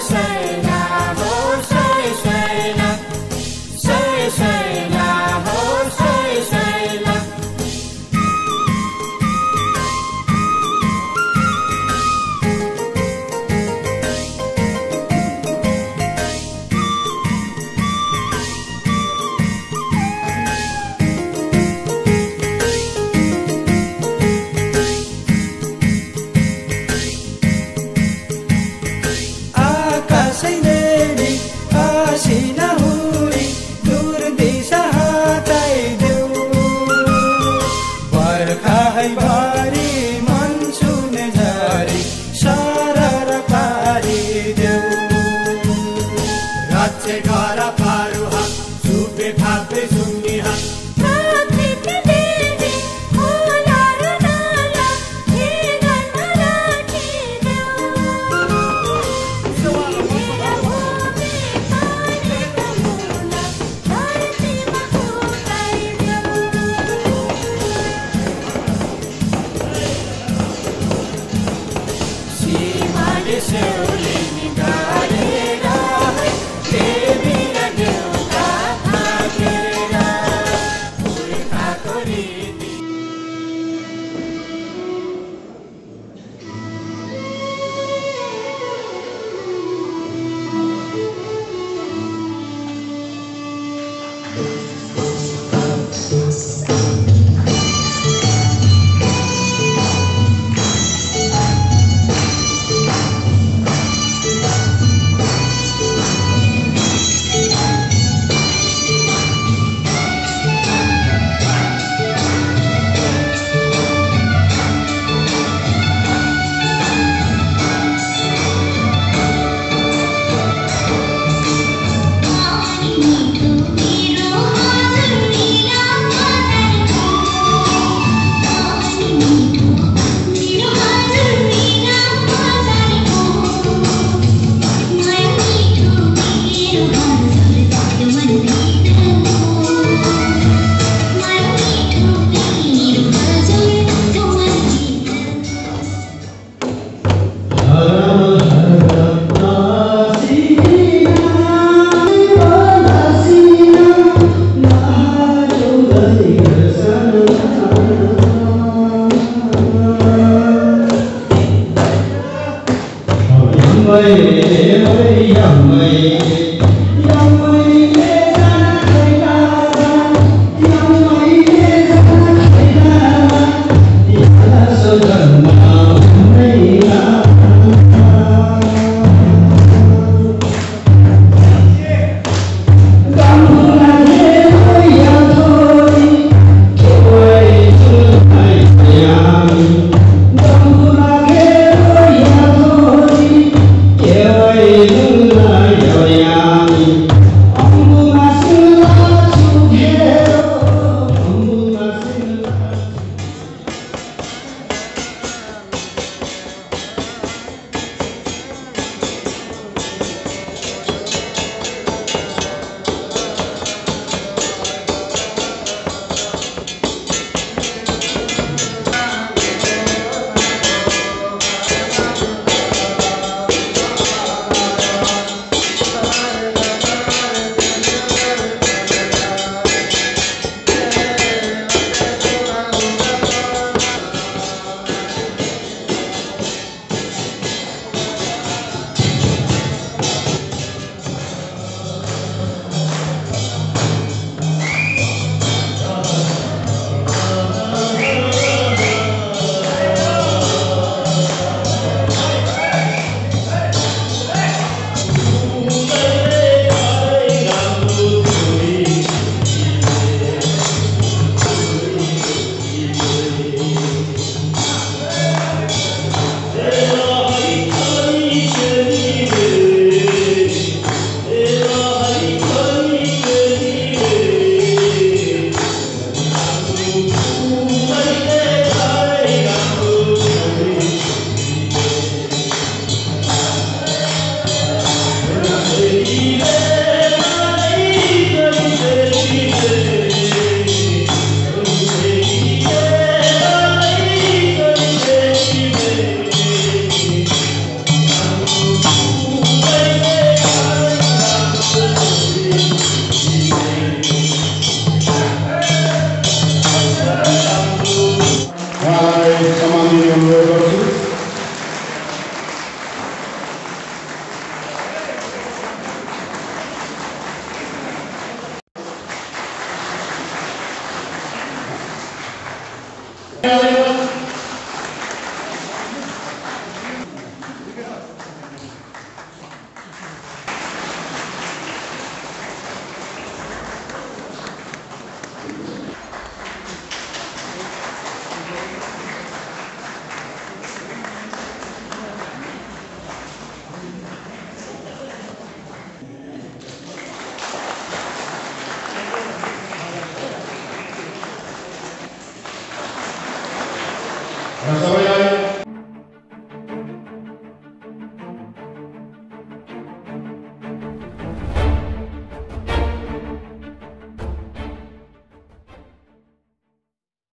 say. Hey, bye. Yes, I know. Hallelujah.